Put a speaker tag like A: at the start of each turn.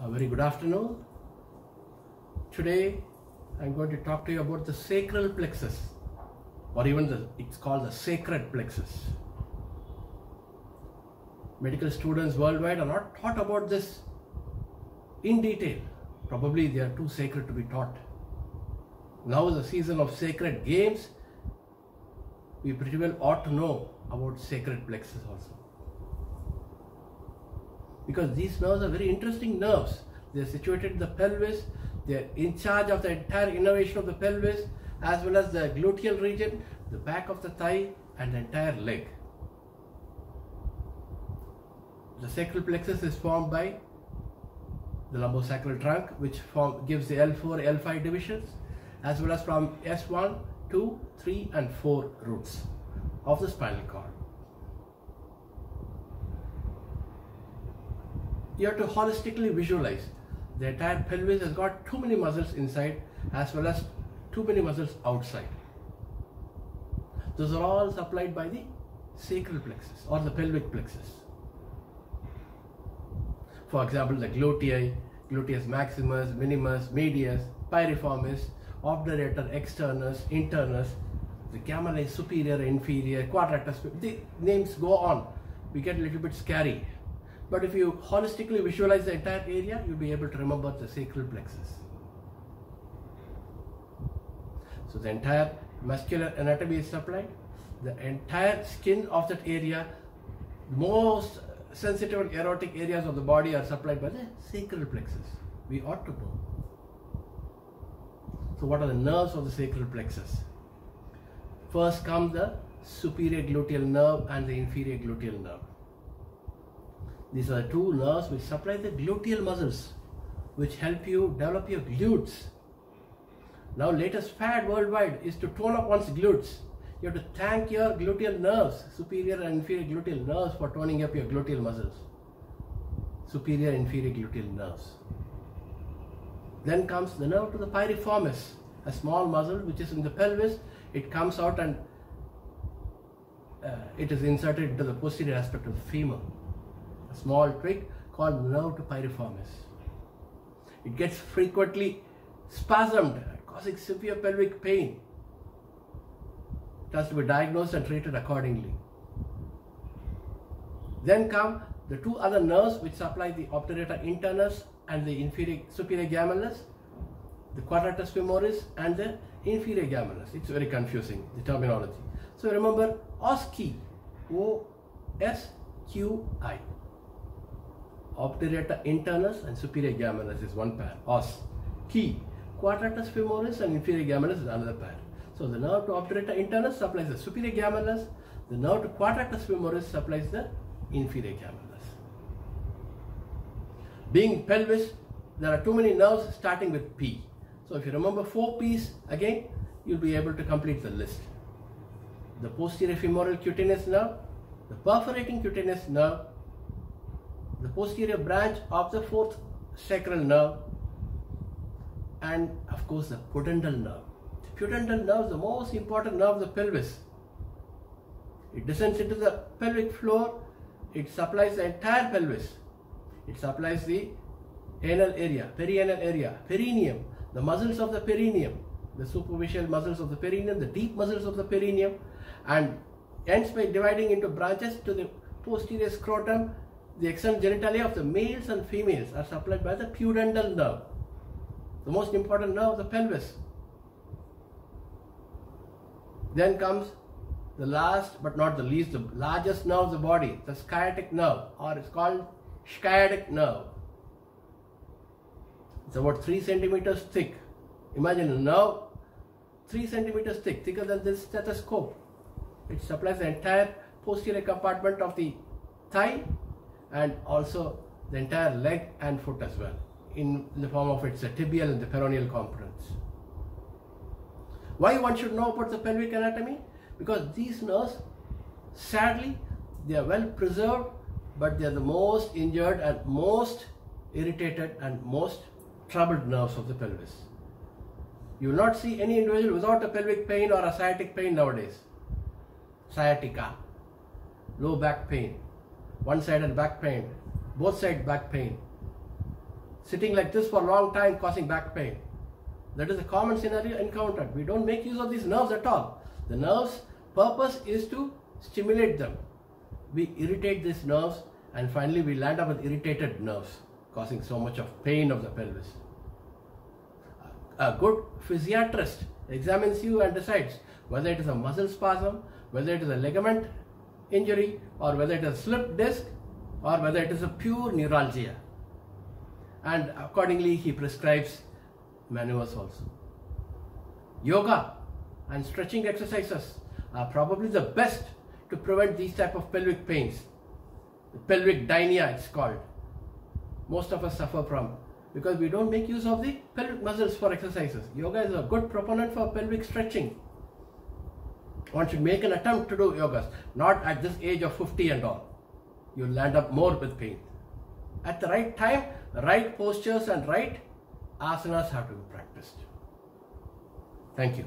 A: A very good afternoon. Today I'm going to talk to you about the sacral plexus or even the it's called the sacred plexus. Medical students worldwide are not taught about this in detail. Probably they are too sacred to be taught. Now is the season of sacred games. We pretty well ought to know about sacred plexus also because these nerves are very interesting nerves. They are situated in the pelvis, they are in charge of the entire innervation of the pelvis as well as the gluteal region, the back of the thigh and the entire leg. The sacral plexus is formed by the lumbosacral trunk which form, gives the L4, L5 divisions as well as from S1, 2, 3 and 4 roots of the spinal cord. You have to holistically visualize the entire pelvis has got too many muscles inside as well as too many muscles outside. Those are all supplied by the sacral plexus or the pelvic plexus. For example, the gluteus, gluteus maximus, minimus, medius, piriformis, obturator externus, internus, the gemelli superior, inferior, quadratus, the names go on. We get a little bit scary but if you holistically visualize the entire area, you'll be able to remember the sacral plexus. So the entire muscular anatomy is supplied. The entire skin of that area, most sensitive and erotic areas of the body are supplied by the sacral plexus. We ought to know. So what are the nerves of the sacral plexus? First comes the superior gluteal nerve and the inferior gluteal nerve. These are the two nerves which supply the gluteal muscles which help you develop your glutes. Now latest fad worldwide is to tone up one's glutes. You have to thank your gluteal nerves, superior and inferior gluteal nerves for toning up your gluteal muscles. Superior and inferior gluteal nerves. Then comes the nerve to the piriformis, a small muscle which is in the pelvis. It comes out and uh, it is inserted into the posterior aspect of the femur small trick called nerve to piriformis. It gets frequently spasmed, causing severe pelvic pain. It has to be diagnosed and treated accordingly. Then come the two other nerves which supply the obturator internus and the inferior superior gemellus, the quadratus femoris and the inferior gemellus. It's very confusing, the terminology. So remember OSQI, O-S-Q-I obturator internus and superior gemellus is one pair. Os. Key. Quadratus femoris and inferior gemellus is another pair. So the nerve to obturator internus supplies the superior gemellus. The nerve to quadratus femoris supplies the inferior gemellus. Being pelvis, there are too many nerves starting with P. So if you remember four P's again, you'll be able to complete the list. The posterior femoral cutaneous nerve, the perforating cutaneous nerve, the posterior branch of the fourth sacral nerve and of course the pudendal nerve. The pudendal nerve is the most important nerve of the pelvis. It descends into the pelvic floor, it supplies the entire pelvis. It supplies the anal area, perianal area, perineum, the muscles of the perineum, the superficial muscles of the perineum, the deep muscles of the perineum and ends by dividing into branches to the posterior scrotum the external genitalia of the males and females are supplied by the pudendal nerve, the most important nerve of the pelvis. Then comes the last but not the least, the largest nerve of the body, the sciatic nerve, or it's called sciatic nerve. It's about 3 centimeters thick. Imagine a nerve 3 centimeters thick, thicker than this stethoscope. It supplies the entire posterior compartment of the thigh and also the entire leg and foot as well in the form of its tibial and the peroneal components. Why one should know about the pelvic anatomy? Because these nerves, sadly, they are well preserved, but they are the most injured and most irritated and most troubled nerves of the pelvis. You will not see any individual without a pelvic pain or a sciatic pain nowadays. Sciatica, low back pain, one side and back pain, both side back pain, sitting like this for a long time causing back pain. That is a common scenario encountered. We don't make use of these nerves at all. The nerves purpose is to stimulate them. We irritate these nerves and finally we land up with irritated nerves causing so much of pain of the pelvis. A good physiatrist examines you and decides whether it is a muscle spasm, whether it is a ligament injury or whether it is a slip disc or whether it is a pure neuralgia. And accordingly he prescribes maneuvers also. Yoga and stretching exercises are probably the best to prevent these type of pelvic pains. The pelvic dynia it's called. Most of us suffer from because we don't make use of the pelvic muscles for exercises. Yoga is a good proponent for pelvic stretching. One should make an attempt to do yogas, not at this age of 50 and all. You'll land up more with pain. At the right time, right postures and right asanas have to be practiced. Thank you.